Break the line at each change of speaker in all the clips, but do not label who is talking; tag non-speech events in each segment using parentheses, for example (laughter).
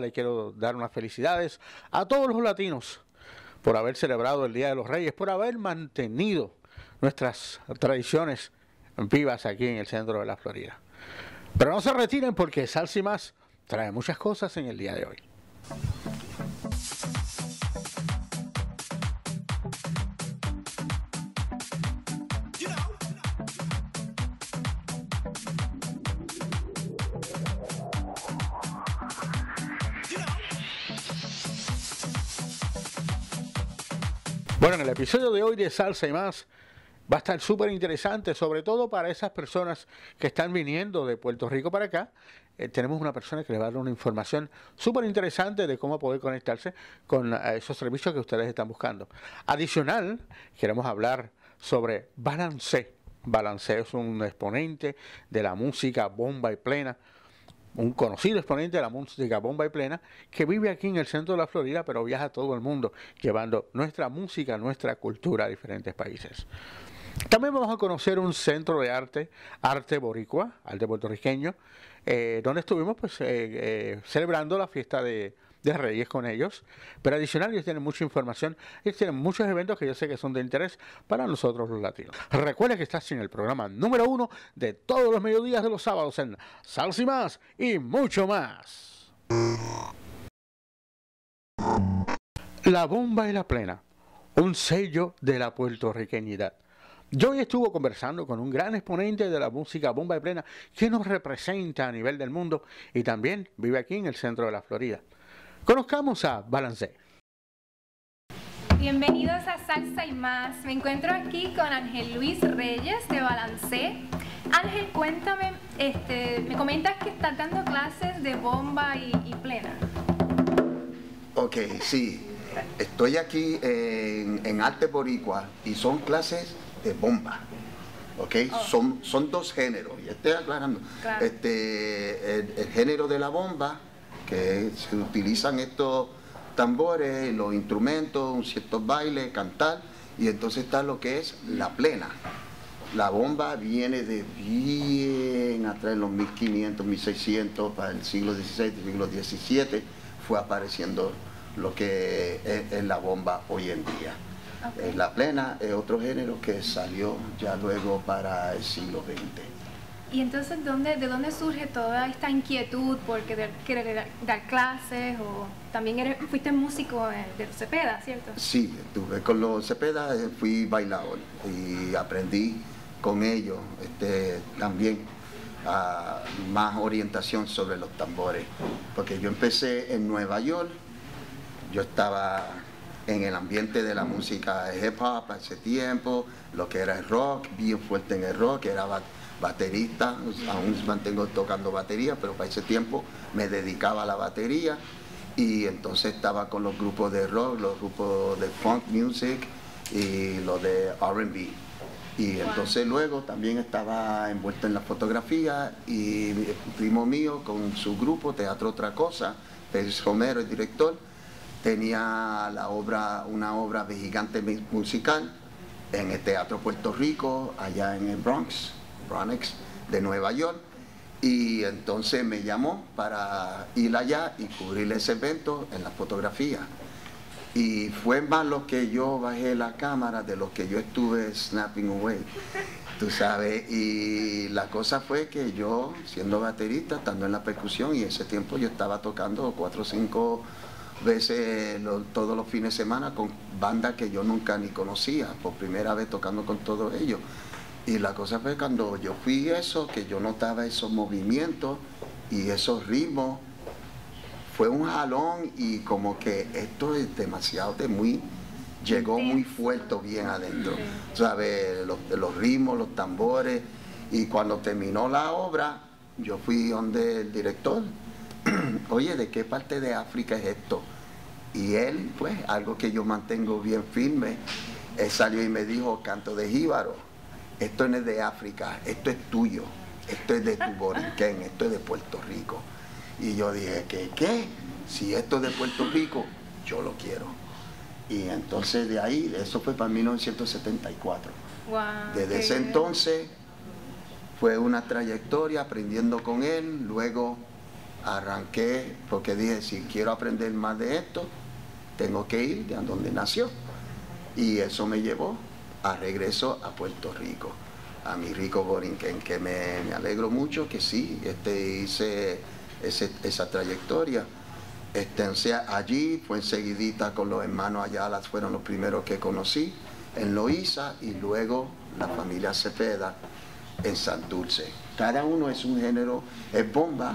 Le quiero dar unas felicidades a todos los latinos por haber celebrado el Día de los Reyes, por haber mantenido nuestras tradiciones vivas aquí en el centro de la Florida. Pero no se retiren porque Salsa y más trae muchas cosas en el día de hoy. Bueno, en el episodio de hoy de Salsa y más va a estar súper interesante, sobre todo para esas personas que están viniendo de Puerto Rico para acá. Eh, tenemos una persona que le va a dar una información súper interesante de cómo poder conectarse con eh, esos servicios que ustedes están buscando. Adicional, queremos hablar sobre Balance. Balance es un exponente de la música bomba y plena un conocido exponente de la música bomba y plena, que vive aquí en el centro de la Florida, pero viaja a todo el mundo, llevando nuestra música, nuestra cultura a diferentes países. También vamos a conocer un centro de arte, arte boricua, arte puertorriqueño, eh, donde estuvimos pues, eh, eh, celebrando la fiesta de, de Reyes con ellos. Pero adicional, ellos tienen mucha información, ellos tienen muchos eventos que yo sé que son de interés para nosotros los latinos. Recuerda que estás en el programa número uno de todos los mediodías de los sábados en Salsa y más y mucho más. La bomba y la plena, un sello de la puertorriqueñidad. Yo hoy estuve conversando con un gran exponente de la música bomba y plena que nos representa a nivel del mundo y también vive aquí en el centro de la Florida. Conozcamos a Balance.
Bienvenidos a Salsa y más. Me encuentro aquí con Ángel Luis Reyes de Balance. Ángel, cuéntame, este, me comentas que estás dando clases de bomba y, plena.
Ok, sí. Estoy aquí en, Arte Boricua y son clases de bomba. ¿ok? Oh. Son, son dos géneros, y estoy aclarando. Este, el, género de la bomba que se utilizan estos tambores, los instrumentos, un cierto baile, cantar, y entonces está lo que es la plena. La bomba viene de bien atrás, en los 1500, 1600, para el siglo XVI, siglo XVII, fue apareciendo lo que es, la bomba hoy en día. La plena es otro género que salió ya luego para el siglo XX.
Y entonces, ¿dónde, ¿de dónde surge toda esta inquietud por querer, dar clases? o También eres, fuiste músico de los Cepeda, ¿cierto?
Sí, estuve con los Cepeda, eh, fui bailador y aprendí con ellos este, también más orientación sobre los tambores. Porque yo empecé en Nueva York, yo estaba en el ambiente de la música hip hop hace tiempo, lo que era el rock, bien fuerte en el rock, era baterista, aún mantengo tocando batería, pero para ese tiempo me dedicaba a la batería. Y entonces estaba con los grupos de rock, los grupos de funk music y los de RB. Y entonces luego también estaba envuelto en la fotografía y primo mío con su grupo Teatro Otra Cosa, Pérez Romero, el director, tenía la obra, una obra de gigante musical en el Teatro Puerto Rico, allá en el Bronx de Nueva York. Y entonces me llamó para ir allá y cubrir ese evento en la fotografía. Y fue más lo que yo bajé la cámara de lo que yo estuve snapping away. Tú sabes, y la cosa fue que yo, siendo baterista, estando en la percusión, y ese tiempo yo estaba tocando cuatro o cinco veces todos los fines de semana con bandas que yo nunca ni conocía, por primera vez tocando con todos ellos. Y la cosa fue cuando yo fui eso, que yo notaba esos movimientos y esos ritmos, fue un jalón y como que esto es demasiado de muy, llegó muy fuerte bien adentro. ¿Sabes? Los, los ritmos, los tambores. Y cuando terminó la obra, yo fui donde el director, (clears throat) oye, ¿de qué parte de África es esto? Y él, pues, algo que yo mantengo bien firme, él salió y me dijo, canto de jíbaro esto no es de África, esto es tuyo, esto es de tu boriquén, esto es de Puerto Rico. Y yo dije, ¿qué? ¿Qué? Si esto es de Puerto Rico, yo lo quiero. Y entonces de ahí, eso fue para 1974. Desde ese entonces fue una trayectoria aprendiendo con él, luego arranqué porque dije, si quiero aprender más de esto, tengo que ir de donde nació. Y eso me llevó a regreso a Puerto Rico, a mi rico Borinquen, que me, alegro mucho que sí, este, hice esa trayectoria. Este, allí fue enseguidita con los hermanos Ayala, fueron los primeros que conocí, en Loíza y luego la familia Cepeda en San. Cada uno es un género, es bomba,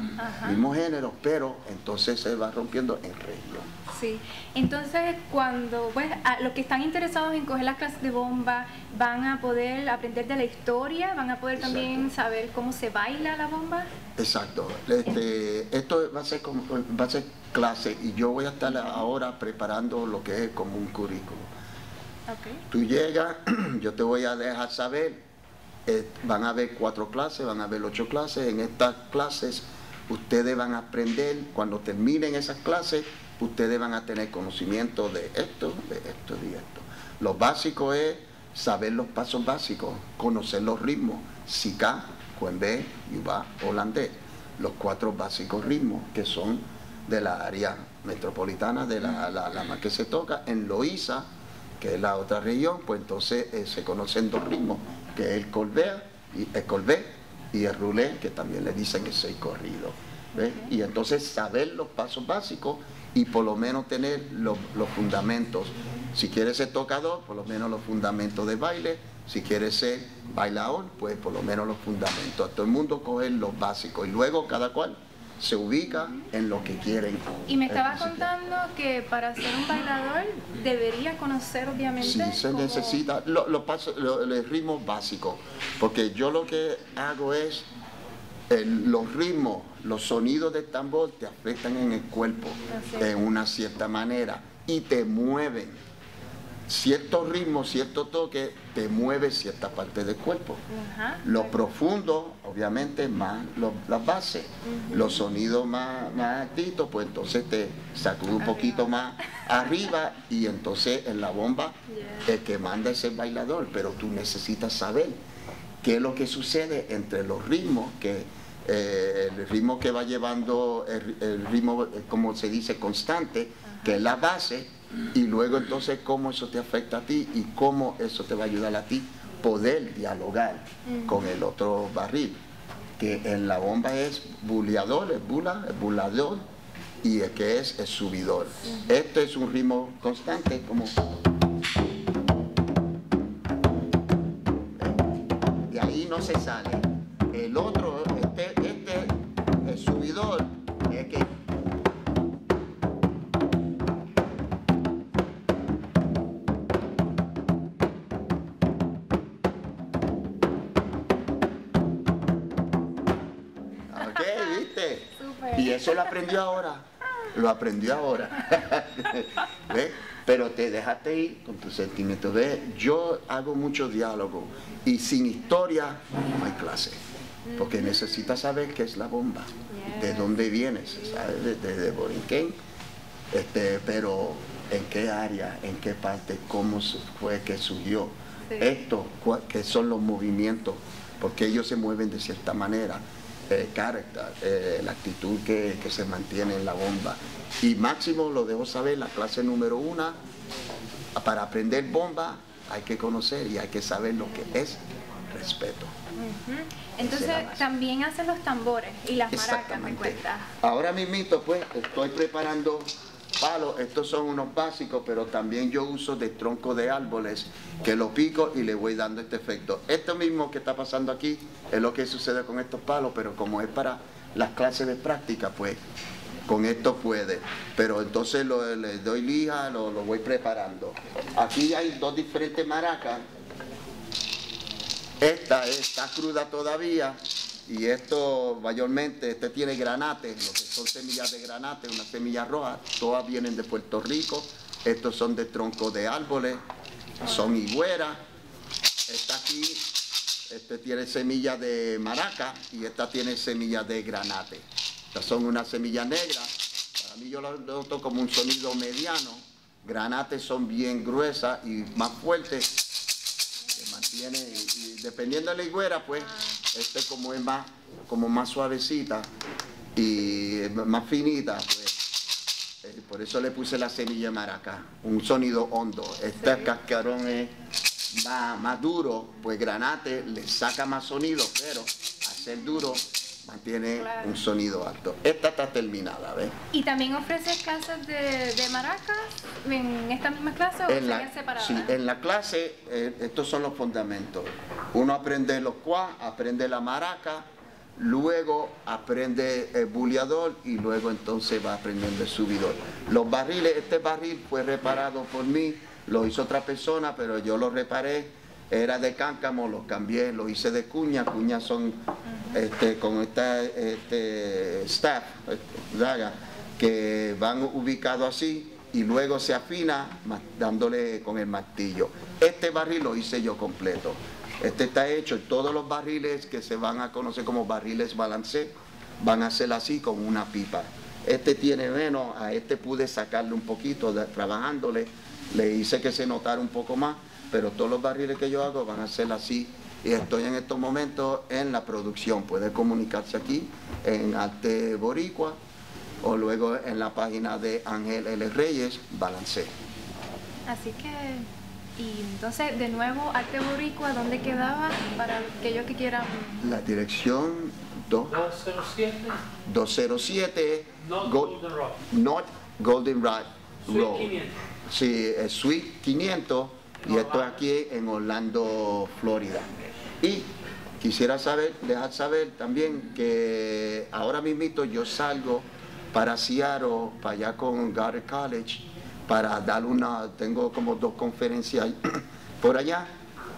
mismo género, pero entonces se va rompiendo en región.
Sí, entonces cuando pues, los que están interesados en coger las clases de bomba van a poder aprender de la historia, van a poder también saber cómo se baila la bomba.
Exacto, este, esto va a, ser como, va a ser clase y yo voy a estar ahora preparando lo que es como un currículo. Okay. Tú llegas, (clears throat) yo te voy a dejar saber, eh, van a haber cuatro clases, van a haber ocho clases, en estas clases ustedes van a aprender, cuando terminen esas clases, ustedes van a tener conocimiento de esto, de esto y esto. Lo básico es saber los pasos básicos, conocer los ritmos, Sika, Cuenbe, Yuba, holandés, los cuatro básicos ritmos que son de la área metropolitana, de la, la, más que se toca, en Loíza, que es la otra región, pues entonces eh, se conocen dos ritmos, que es el colbea y el colbé y el rulé, que también le dicen el seis corrido. Y entonces saber los pasos básicos y por lo menos tener los, fundamentos. Si quieres ser tocador, por lo menos los fundamentos de baile. Si quieres ser bailador, pues por lo menos los fundamentos. Todo el mundo coge los básicos y luego cada cual se ubica en lo que quieren.
Y me estaba contando que para ser un bailador debería conocer obviamente.
Sí, se necesita los ritmos básicos, porque yo lo que hago es los ritmos, los sonidos del tambor te afectan en el cuerpo de una cierta manera y te mueven. Cierto ritmo, cierto toque, te mueve cierta parte del cuerpo. Lo profundo, obviamente, más las bases. Los sonidos más, más altitos, pues entonces te sacude un poquito más arriba y entonces en la bomba el que manda es el bailador, pero tú necesitas saber qué es lo que sucede entre los ritmos que eh, el ritmo que va llevando, el, ritmo, eh, como se dice, constante, que es la base, y luego entonces cómo eso te afecta a ti y cómo eso te va a ayudar a ti poder dialogar con el otro barril, que en la bomba es buleador, es bula, es bulador, y el que es el subidor. Este es un ritmo constante, como... De ahí no se sale. El otro eso lo aprendió ahora. Lo aprendió ahora. (laughs) Pero te dejaste ir con tus sentimientos. ¿Ves? Yo hago mucho diálogo y sin historia no hay clase porque necesitas saber qué es la bomba, de dónde viene, ¿sabes? Desde Borinquen, este, pero en qué área, en qué parte, cómo fue que surgió. Esto, que son los movimientos, porque ellos se mueven de cierta manera, el carácter, eh, la actitud que, que, se mantiene en la bomba. Y máximo lo debo saber, la clase número una, para aprender bomba hay que conocer y hay que saber lo que es respeto.
Entonces también hacen los tambores y las maracas, me cuenta.
Ahora mismito pues estoy preparando palos, estos son unos básicos, pero también yo uso de tronco de árboles que lo pico y le voy dando este efecto. Esto mismo que está pasando aquí es lo que sucede con estos palos, pero como es para las clases de práctica, pues con esto puede. Pero entonces lo, le doy lija, lo, lo voy preparando. Aquí hay dos diferentes maracas esta está cruda todavía y esto mayormente, este tiene granate, lo que son semillas de granate, una semilla roja, todas vienen de Puerto Rico, estos son de troncos de árboles, son higueras, esta aquí, este tiene semillas de maraca y esta tiene semillas de granate. Estas son unas semillas negras, para mí yo lo noto como un sonido mediano, granates son bien gruesas y más fuertes, y, dependiendo de la higuera, pues, este como es más, como más suavecita, y más finita, pues, eh, por eso le puse la semilla maraca, un sonido hondo. Este cascarón es más, más duro, pues granate le saca más sonido, pero ser duro mantiene un sonido alto. Esta está terminada, ¿ves?
¿Y también ofreces clases de, maracas en esta misma clase o
en la, Sí, en la clase eh, estos son los fundamentos. Uno aprende los cuas, aprende la maraca, luego aprende el buleador y luego entonces va aprendiendo el subidor. Los barriles, este barril fue reparado por mí, lo hizo otra persona, pero yo lo reparé era de cáncamo, lo cambié, lo hice de cuña, cuñas son este, con esta este, staff, daga, que van ubicados así y luego se afina dándole con el martillo. Este barril lo hice yo completo. Este está hecho, todos los barriles que se van a conocer como barriles balancé, van a ser así con una pipa. Este tiene menos, a este pude sacarle un poquito, trabajándole, le hice que se notara un poco más pero todos los barriles que yo hago van a ser así y estoy en estos momentos en la producción. Puede comunicarse aquí en Arte Boricua o luego en la página de Ángel L. Reyes, Balancé.
Así que, y entonces de nuevo Arte Boricua, ¿dónde quedaba para aquellos que quieran?
La dirección 207. 207 North Golden Road. North Golden Road. Sí, Suite 500 y estoy aquí en Orlando, Florida. Y quisiera saber, dejar saber también que ahora mismo yo salgo para Seattle, para allá con Goddard College, para dar una, tengo como dos conferencias (clears throat) por allá.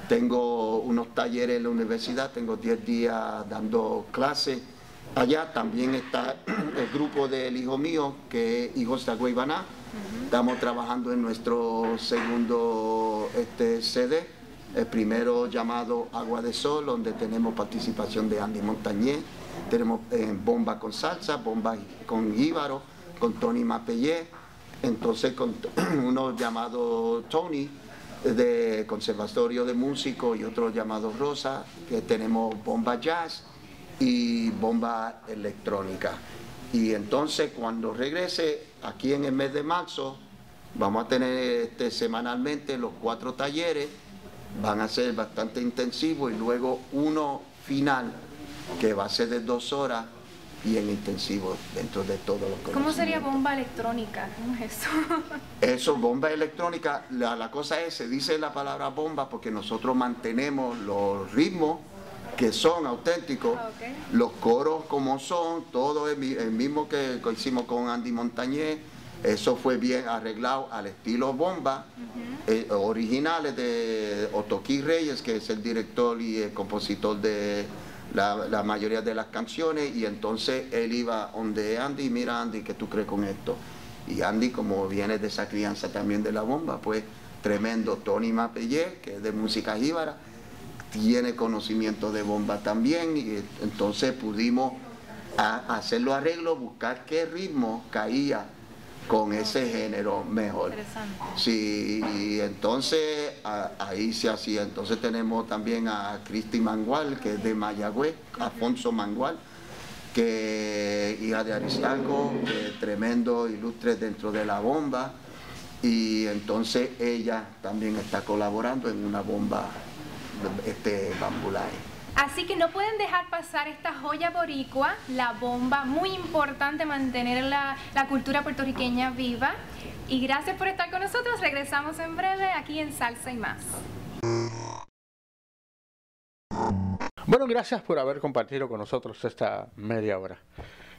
Tengo unos talleres en la universidad, tengo 10 días dando clases. Allá también está el grupo del hijo mío, que es Hijos de Agüeybaná Estamos trabajando en nuestro segundo este, CD, el primero llamado Agua de Sol, donde tenemos participación de Andy Montañé, tenemos eh, Bomba con Salsa, Bomba con Íbaro, con Tony Mapellé, entonces con (clears throat) uno llamado Tony, de Conservatorio de Músicos y otro llamado Rosa, que tenemos Bomba Jazz y Bomba Electrónica. Y entonces cuando regrese aquí en el mes de marzo, vamos a tener este, semanalmente los cuatro talleres, van a ser bastante intensivos y luego uno final que va a ser de dos horas y en intensivo dentro de todo lo que
¿Cómo sería bomba electrónica? ¿Cómo es eso? (laughs)
eso, bomba electrónica, la, cosa es, se dice la palabra bomba porque nosotros mantenemos los ritmos que son auténticos, ah, los coros como son, todo el, mismo que, hicimos con Andy Montañé, eso fue bien arreglado al estilo bomba, eh, originales de Otoquí Reyes, que es el director y el compositor de la, mayoría de las canciones, y entonces él iba donde Andy, mira Andy, ¿qué tú crees con esto? Y Andy, como viene de esa crianza también de la bomba, pues tremendo. Tony Mapellé, que es de música jíbara, tiene conocimiento de bomba también y entonces pudimos hacer los arreglos, buscar qué ritmo caía con ese género mejor. Sí, y entonces ahí se hacía. Entonces tenemos también a Cristi Mangual, que es de Mayagüez, Afonso Mangual, que hija de Aristarco, tremendo, ilustre dentro de la bomba. Y entonces ella también está colaborando en una bomba este bambulay.
Así que no pueden dejar pasar esta joya boricua, la bomba, muy importante mantener la, la cultura puertorriqueña viva. Y gracias por estar con nosotros, regresamos en breve aquí en Salsa y más.
Bueno, gracias por haber compartido con nosotros esta media hora.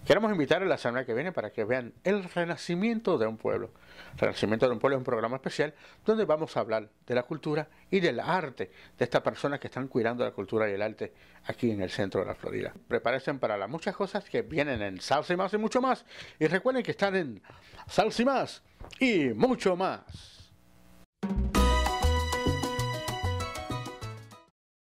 Queremos invitar a la semana que viene para que vean el renacimiento de un pueblo. Renacimiento de un pueblo es un programa especial donde vamos a hablar de la cultura y del arte de estas personas que están cuidando la cultura y el arte aquí en el centro de la Florida. Prepárense para las muchas cosas que vienen en Salsa y más y mucho más. Y recuerden que están en Salsa y más y mucho más.